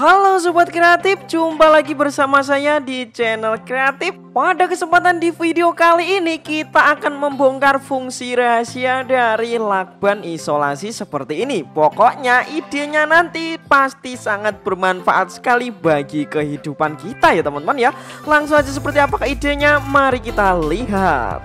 Halo Sobat Kreatif, jumpa lagi bersama saya di channel Kreatif. Pada kesempatan di video kali ini kita akan membongkar fungsi rahasia dari lakban isolasi seperti ini. Pokoknya idenya nanti pasti sangat bermanfaat sekali bagi kehidupan kita ya teman-teman ya. Langsung aja seperti apa idenya, mari kita lihat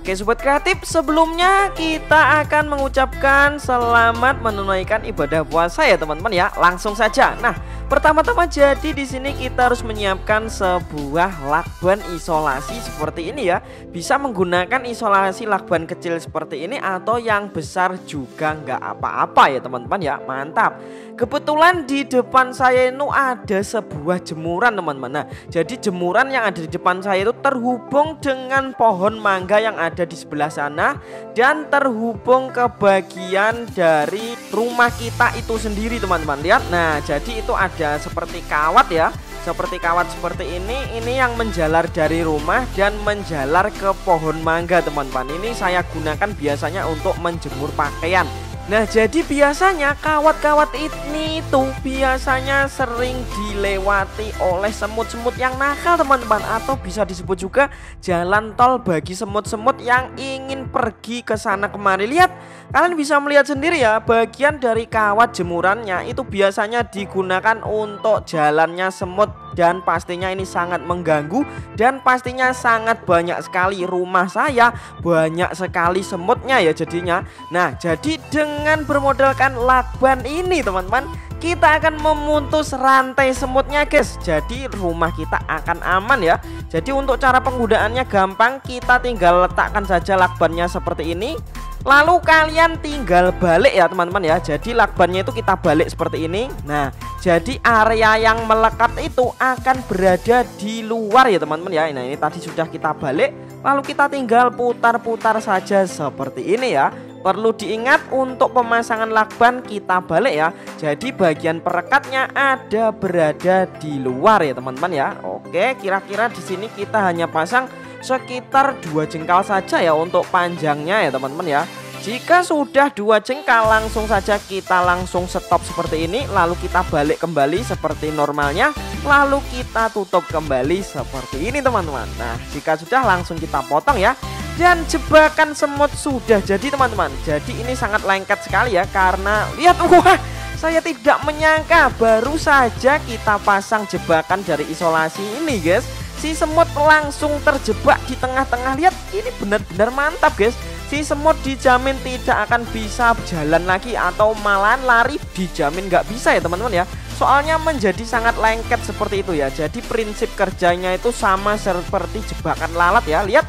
Oke sobat kreatif sebelumnya kita akan mengucapkan selamat menunaikan ibadah puasa ya teman-teman ya. Langsung saja. Nah pertama-tama jadi di sini kita harus menyiapkan sebuah lakban isolasi seperti ini ya. Bisa menggunakan isolasi lakban kecil seperti ini atau yang besar juga nggak apa-apa ya teman-teman ya. Mantap. Kebetulan di depan saya itu ada sebuah jemuran teman-teman. Nah jadi jemuran yang ada di depan saya itu terhubung dengan pohon mangga yang ada di sebelah sana Dan terhubung ke bagian dari rumah kita itu sendiri teman-teman. Lihat nah jadi itu ada seperti kawat ya seperti kawat seperti ini. Ini yang menjalar dari rumah dan menjalar ke pohon mangga teman-teman. Ini saya gunakan biasanya untuk menjemur pakaian Nah jadi biasanya kawat-kawat ini tuh biasanya sering dilewati oleh semut-semut yang nakal teman-teman. Atau bisa disebut juga jalan tol bagi semut-semut yang ingin pergi ke sana kemari. Lihat kalian bisa melihat sendiri ya bagian dari kawat jemurannya itu biasanya digunakan untuk jalannya semut dan pastinya ini sangat mengganggu dan pastinya sangat banyak sekali rumah saya banyak sekali semutnya ya jadinya. Nah jadi dengan bermodalkan lakban ini teman-teman kita akan memutus rantai semutnya guys. Jadi rumah kita akan aman ya. Jadi untuk cara penggunaannya gampang. Kita tinggal letakkan saja lakbannya seperti ini. Lalu kalian tinggal balik ya teman-teman ya. Jadi lakbannya itu kita balik seperti ini. Nah jadi area yang melekat itu akan berada di luar ya teman-teman ya. Nah ini tadi sudah kita balik. Lalu kita tinggal putar-putar saja seperti ini ya Perlu diingat untuk pemasangan lakban kita balik ya. Jadi bagian perekatnya ada berada di luar ya teman-teman ya. Oke kira-kira di sini kita hanya pasang sekitar dua jengkal saja ya untuk panjangnya ya teman-teman ya. Jika sudah dua jengkal langsung saja kita langsung stop seperti ini lalu kita balik kembali seperti normalnya lalu kita tutup kembali seperti ini teman-teman. Nah jika sudah langsung kita potong ya dan jebakan semut sudah jadi teman-teman. Jadi ini sangat lengket sekali ya karena lihat wah saya tidak menyangka baru saja kita pasang jebakan dari isolasi ini guys. Si semut langsung terjebak di tengah-tengah. Lihat ini benar-benar mantap guys. Si semut dijamin tidak akan bisa jalan lagi atau malah lari. Dijamin nggak bisa ya teman-teman ya. Soalnya menjadi sangat lengket seperti itu ya. Jadi prinsip kerjanya itu sama seperti jebakan lalat ya. Lihat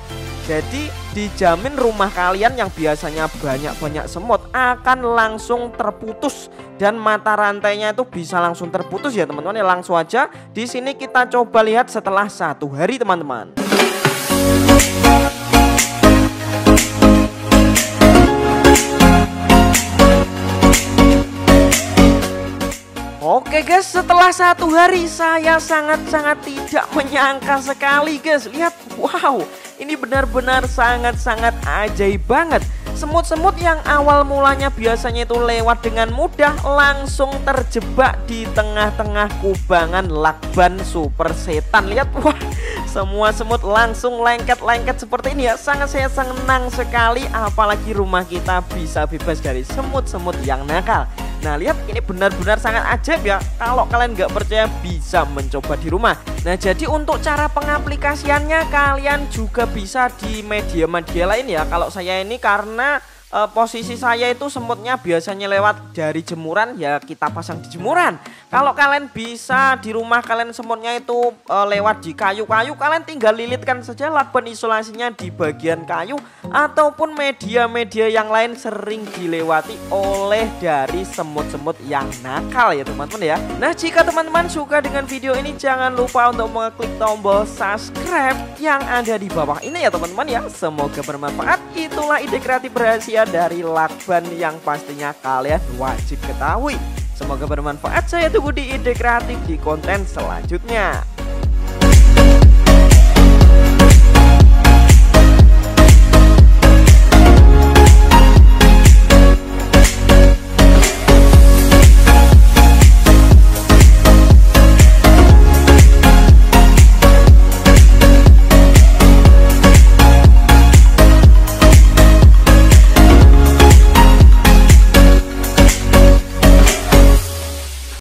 jadi dijamin rumah kalian yang biasanya banyak-banyak semut akan langsung terputus dan mata rantainya itu bisa langsung terputus ya teman-teman. Ya langsung aja. Di sini kita coba lihat setelah satu hari teman-teman. Oke guys setelah satu hari saya sangat-sangat tidak menyangka sekali guys. Lihat wow ini benar-benar sangat-sangat ajaib banget Semut-semut yang awal mulanya biasanya itu lewat dengan mudah langsung terjebak di tengah-tengah kubangan lakban super setan. Lihat, wah, semua semut langsung lengket-lengket seperti ini ya. Sangat saya senang sekali apalagi rumah kita bisa bebas dari semut-semut yang nakal. Nah lihat ini benar-benar sangat ajaib ya. Kalau kalian nggak percaya bisa mencoba di rumah. Nah jadi untuk cara pengaplikasiannya kalian juga bisa di media-media lain ya. Kalau saya ini karena uh, posisi saya itu semutnya biasanya lewat dari jemuran ya kita pasang di jemuran. Kalau kalian bisa di rumah kalian semutnya itu uh, lewat di kayu-kayu kalian tinggal lilitkan saja lakban isolasinya di bagian kayu ataupun media-media yang lain sering dilewati oleh dari semut-semut yang nakal ya teman-teman ya. Nah jika teman-teman suka dengan video ini jangan lupa untuk mengklik tombol subscribe yang ada di bawah ini ya teman-teman ya. Semoga bermanfaat. Itulah ide kreatif rahasia dari lakban yang pastinya kalian wajib ketahui. Semoga bermanfaat. Saya tunggu di ide kreatif di konten selanjutnya.